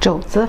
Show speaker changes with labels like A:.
A: 肘子。